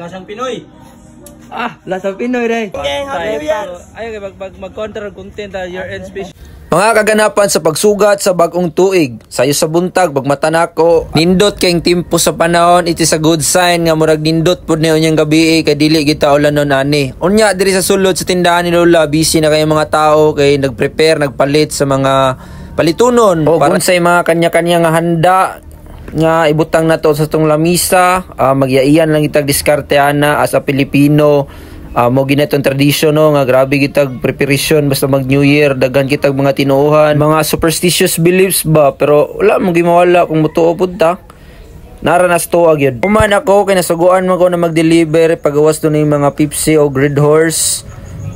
Lasang Pinoy. Ah, lasa Pinoy rin. Okay, happy. Ayaw kayo mag, mag, mag-counter content ah, year end special. Mga kaganapan sa pagsugat sa bagong tuig. Sayo sa buntag, bagmata nako. Nindot kayong timpo sa panahon, it is a good sign nga murag nindot pud niyo unyang gabi eh, kay dili kita ulan no ani. Unya diri sa sulod sa tindahan ni Lola, busy na kay mga tao kay nagprepare, nagpalit sa mga palitunon. O para sa mga kanya-kanya nga handa nga ibutang na to sa tong lamisa, ah, magyaiyan lang itag diskarte ana as a Pilipino. Ah, mo ginatong tradisyon no nga grabe kitag preparation basta mag New Year daghan kitag mga tinuohan mga superstitious beliefs ba? Pero wala mo gimawala kung mutuo pud ta. Naranas to gyud Human ako kay nasuguan mo ko na mag-deliver pagawas do ng mga Pepsi o Grid Horse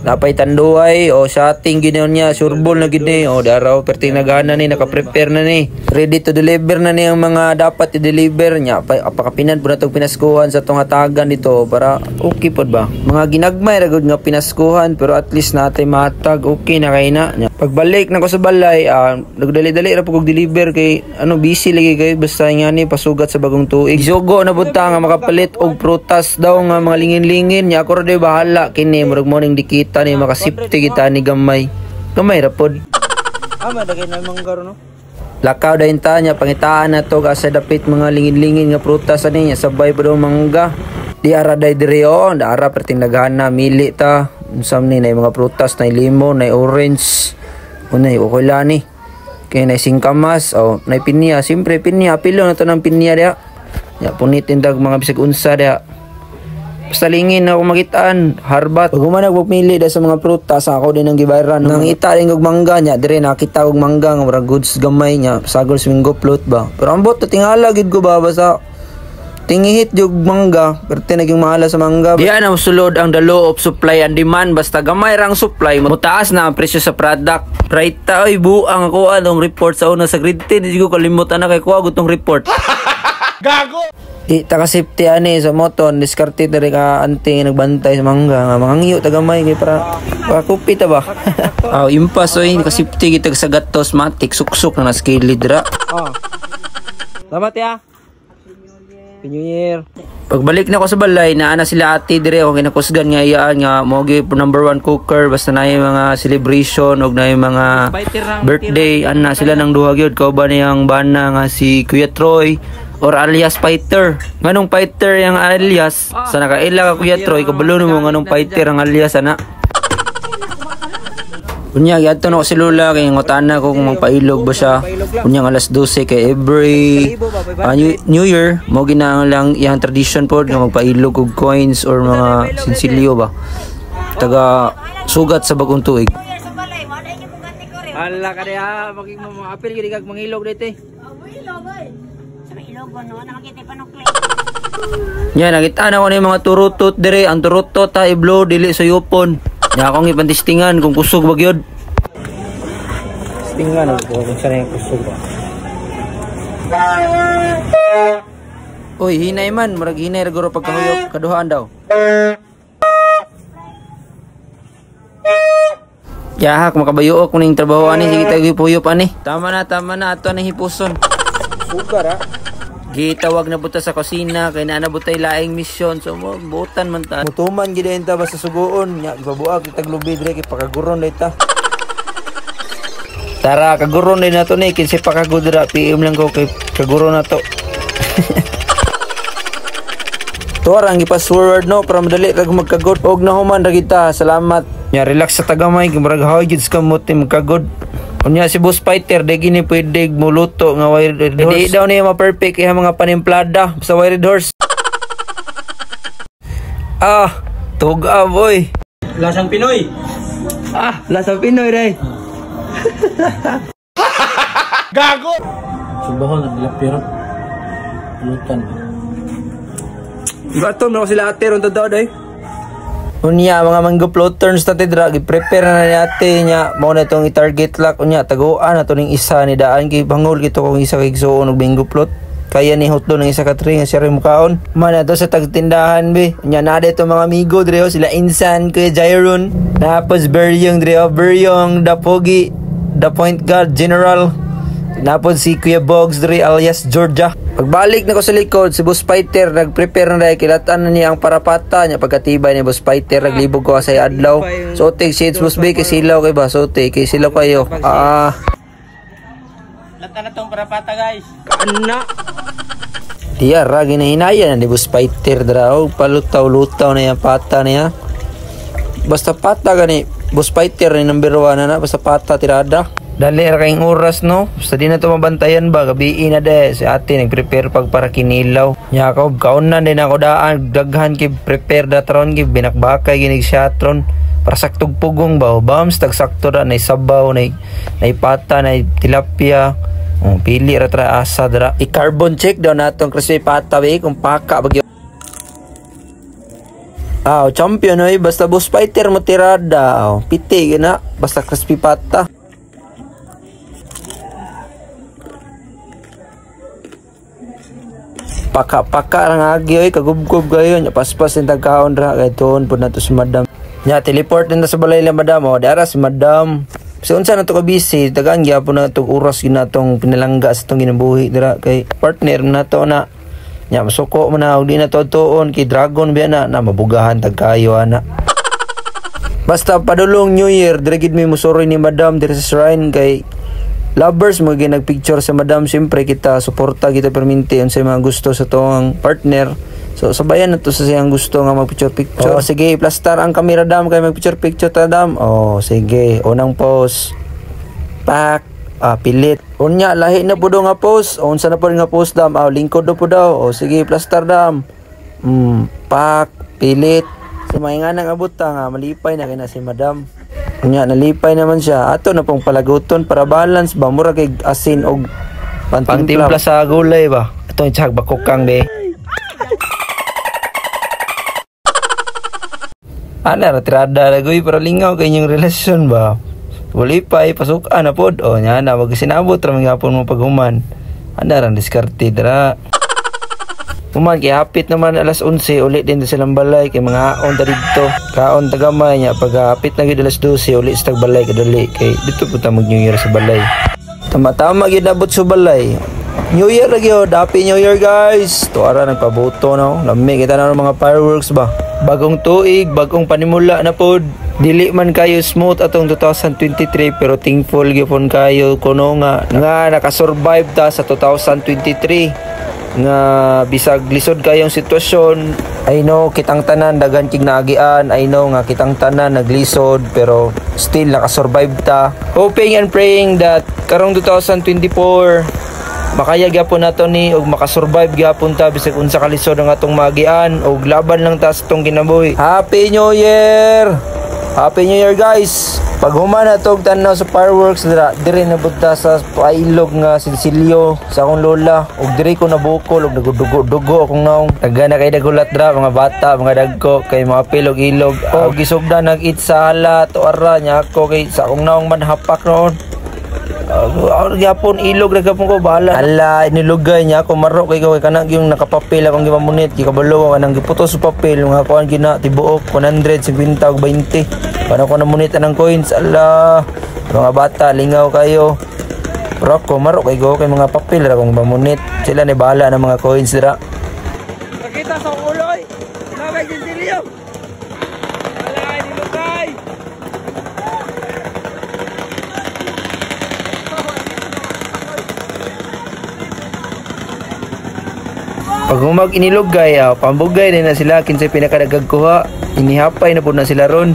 napay tanduay o shotting ginayon niya surbol na gid ni. O daraw perting nagana ni naka-prepare na ni. Ready to deliver na ni ang mga dapat i-deliver niya. Pa apakapinan pud natong pinaskuhan sa tong hatagan dito. Para okay pod ba? Mga ginagmay ra gud nga pinaskuhan pero at least natay matag okay na kay na pagbalik na ko sa balay ah, nagdali-dali ra pud deliver kay ano busy lagi kay. Basta nga ni pasugat sa bagong tuig. Isugo na pud ta nga makapalit og prutas daw nga mga lingin-lingin nya ako ra bahala kini murag morning dikita ni makasipti kita ni gamay gamay ra pod Ama dagay na manggaro no. Lakaw dahin ta niya, pangitaan na to sa dapit mga lingin-lingin nga prutas ani niya, sabay pa daw mangga. Di ara day diri o, da ara perting naghana, mili ta. Unsam ni na mga prutas, na limon, na orange, unay ukula ni. Kaya na singkamas, o na pinya, siyempre pinya, pilo na to ng pinya dia. Ya, punitin dag mga bisag unsa dia. Basta lingin na ako makitaan, harbat. Pag humanag pagpili da sa mga prutas, ako din ang gibayran. Nang ita rin og mangga niya, dire nakita og mangga nga murag goods gamay niya, sagol swingo plot ba. Pero ang bot tingala gid ko ba basta tingihit jug mangga, pero tinaging mahala sa mangga. Diyan ang sulod ang the law of supply and demand basta gamay rang supply, mutaas na ang presyo sa product. Right ta oy buang ako anong report sa una sa grid 10, di ko kalimutan na kay kuha gutong report. Di taka safety ani sa moton diskarte diri ka ante nagbantay sa mangga nga mangangyo tagamay kay para para kupit ba. Aw impas oy ka safety kita sa gatos matik suksok na skilled dira. Oh. Salamat ya. New Year. Pagbalik na ko sa balay naa na sila ate dire ako kinakusgan nga iyaan nga mo gi number one cooker basta na yung mga celebration og na yung mga birthday ana sila nang duha gyud ko ba niyang bana nga si Kuya Troy or alias fighter nganong fighter yang alias sa nakaila ka Kuya Troy kabalo mo nganong fighter ang alias ana Unya giadto na ko si Lula kay ngutana ko kung magpailog ba siya. Unya nga alas 12 kay every ah, new, Year mo ginang lang iyang tradition pod nga magpailog og coins or mga sinsilyo ba. Taga sugat sa bagong tuig. Ala ka diha, maging mo mga apil gid kag mangilog dito. Abo ilog oy. Sa may ilog no, nakakita pa ng clay. Nya nakita na ko ni mga turutot dire, ang turutot ta iblo dili sa yupon. Nya akong ipantistingan kung kusog ba gyud. Tingnan ko kung saan yung kusog ba. Uy, hinay man, murag hinay ra guro pagkahuyop, kaduhaan daw. Yahak, makabayuok kung ning trabaho ani, sige tayo hipuyop ani. Tama na, tama na, ato na hipuson. Sugar ah. Gitawag na buta sa kusina, kay na nabutay laing misyon, so mo, butan man ta. Mutuman gid ta ba sa sugoon, nya ibabuak kitag lubi dire kay pakaguron na ita. Tara, kaguron din na to ni, kinsi pakagudra, PM lang ko kay kaguron na to. Tuwar ang ipas-forward no para madali rag magkagod og nahuman ra kita. Salamat. Nya relax sa tagamay kay murag haw jud ni magkagod. Unya si boss fighter de gini pwede muluto nga wired horse. Hindi daw niya ma-perfect iha mga panimplada sa wired horse. ah, tuga boy. Lasang Pinoy. Ah, lasa Pinoy ray. Subahan na nila pero pulutan. Bato mo sila ate ron tadaw day. Unya mga mango floaters ta tidra prepare na ni ate nya mao na tong i-target lock. Unya taguan na to ning isa ni daan kay bangol gito kung isa kay igsuon og mango float kaya ni hotdo ng isa ka tree nga siya rin mukaon. Man to sa tagtindahan be. Nya na to mga amigo dire oh, sila Insan kuya Jairon tapos Beryong dire oh, Beryong Dapogi the point guard general Napod si Kuya Bogs diri alias Georgia. Pagbalik na ko sa likod, si Boss Fighter nag-prepare na dahil kilatan na niya ang parapata niya pagkatibay ni Boss Fighter naglibog ko sa adlaw. So take shades Boss Bay kay silaw kay ba so take kay silaw kayo. Ah, Lata na tong parapata guys. Diya, ragi na hinaya na ni Boss Fighter draw. Palutaw-lutaw na yung pata niya. Basta pata gani, Boss Fighter ni number 1 na na. Basta pata tirada. Dali ra kayong oras no. Basta di na to mabantayan ba. Gabi na de. Si ate nag-prepare pag para kinilaw. Nya ka kaunan din ako daan. Daghan kay prepare datron kay binakbakay ginig shatron. Para saktog pugong ba. Bams tag sakto ra na sabaw na na pata na tilapia. Oh, pili ra tra asa dra. I-carbon check daw natong crispy pata we kung paka bagyo. Ah, champion oy basta boss fighter mo tirada. Oh, piti gina basta crispy pata. Paka-paka lang agi oy kagubgob kayo nya paspas yung tagkaon ra kay tuon pud nato si madam. Nya teleport na sa balay la madam oh, dara si madam. So unsa na ka busy dagan gyapon na tong oras ginatong pinalangga sa tong ginabuhi dira kay partner na to na nya masuko man na og di na tuon kay dragon biya na na mabugahan tag kayo ana. Basta padulong New Year dire gid mi musuroy ni madam dire sa shrine kay lovers mo gyud nagpicture sa madam siyempre kita suporta kita perminti unsay mga gusto sa tong partner So sabayan na to sa siyang gusto nga magpicture picture. Oh, sige, plastar ang camera dam kay magpicture picture ta dam. Oh, sige, unang pose. Pak, ah, pilit. Unya lahi na pudo nga pose. Unsa na po nga pose dam? Ah, lingkod do po daw. Oh, sige, plastar dam. Hmm, pak, pilit. Si may nga nang abot ta nga malipay na kay na si madam. Unya nalipay naman siya. Ato na pong palaguton para balance ba mura kay asin og pantimpla sa gulay ba. Ito yung tsag bakokang de. Ana ra tirada na goy para lingaw kay inyong relasyon ba. Wali pa pasok ana pod. O nya na wag sinabot ra mga mo paghuman. Ana ra diskarte dra. Human kay hapit naman alas 11 ulit din silang balay kay mga aon ta didto. Kaon tagamay nya pag hapit na gid alas 12 ulit sa balay kadali kay dito po ta mag New Year sa balay. Tama-tama gid abot sa balay. New Year lagi oh, Happy New Year guys. Tuara nagpabuto no. Lami kita na mga fireworks ba. Bagong tuig, bagong panimula na pod. Dili man kayo smooth atong 2023 pero thankful gyapon kayo kuno nga nga nakasurvive ta sa 2023 nga bisag lisod kayong sitwasyon. I know kitang tanan dagan kig naagian. I know nga kitang tanan naglisod pero still nakasurvive ta. Hoping and praying that karong 2024 makaya gyapon nato ni og makasurvive gyapon ta bisag unsa ka lisod ang atong magian og laban lang ta sa tong kinabuhi happy new year! Happy new year guys pag human na tog tanaw sa fireworks dira dire na budta sa pailog nga silsilyo sa akong lola. Ug dire ko nabukol ug nagudugo-dugo akong naong. Taga na kay dagulat dra mga bata mga dagko kay mga pilog ilog. O gisugda nag-eat sa hala to ara nya ako kay sa akong naong manhapak noon Uh, gyapon ilog ra gyapon ko bala. Ala inilugay niya ako maro kay kay kanang yung nakapapel akong gimamunit kay kabalo kanang giputos sa papel nga kuan gina tibuok 150 ug 20. Kana ko namunit anang coins ala mga bata lingaw kayo. Pero ako maro kay go kay mga papel ra kong mamunit. Sila ni bahala ng mga coins dira. Pakita sa uloy. Nagay dinsilyo. Wala ni Lugay. Pag humag inilugay, ah, pambugay din na sila kinsay pinakadagag kuha. Inihapay na po na sila ron.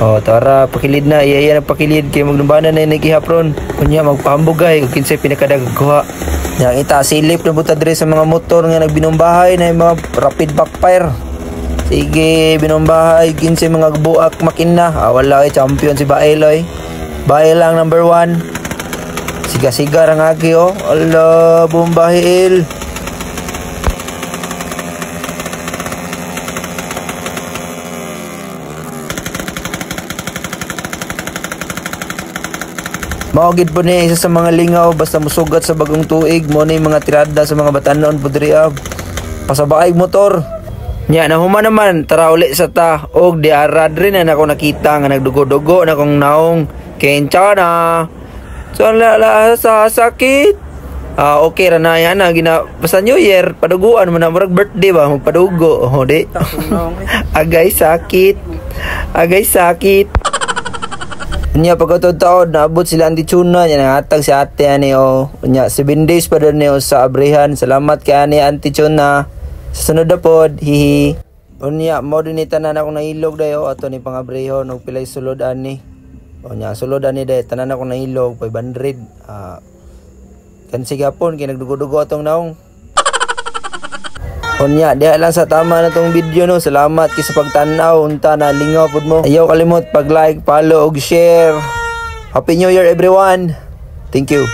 Oh, tara, pakilid na. Iya, iya, pakilid. Kaya maglumbanan na nagihap ron. Kunya, magpambugay. Kung kinsay pinakadagag kuha. Yang ita, silip na buta sa mga motor nga nagbinombahay na mga rapid backfire. Sige, binombahay. Kinsay mga buak makina. Ah, wala eh, champion si Baeloy. Bael lang number one. Siga-siga rang agi, oh. Ala, bumbahil. Maugid po niya isa sa mga lingaw basta musugat sa bagong tuig mo na mga tirada sa mga batanon po diri ab. Pasabaig motor. Nya na huma naman tara uli sa ta og di arad rin na ako nakita nga nagdugo-dugo na kong naong kencha na. So ala sa sakit. Ah okay ra na yan na gina basta New Year paduguan man na murag birthday ba magpadugo oh di. Agay sakit. Agay sakit. Nya pagkatod taon naabot sila ang titsuna niya nangatag si ate ani o. Nya 7 days pa rin niyo sa abrihan. Salamat kay ani Auntie Chuna. Sa sunod na pod, hihi. Unya mo din ni tanan ako nahilog dayo ato ni pangabrehon og pilay sulod ani. Unya sulod ani day tanan ako nahilog 500. Ah kan sigapon kay nagdugo-dugo atong naong. Unya, diha lang sa tama na tong video no. Salamat kay sa pagtanaw unta na lingaw pud mo. Ayaw kalimot pag like, follow ug share. Happy New Year everyone. Thank you.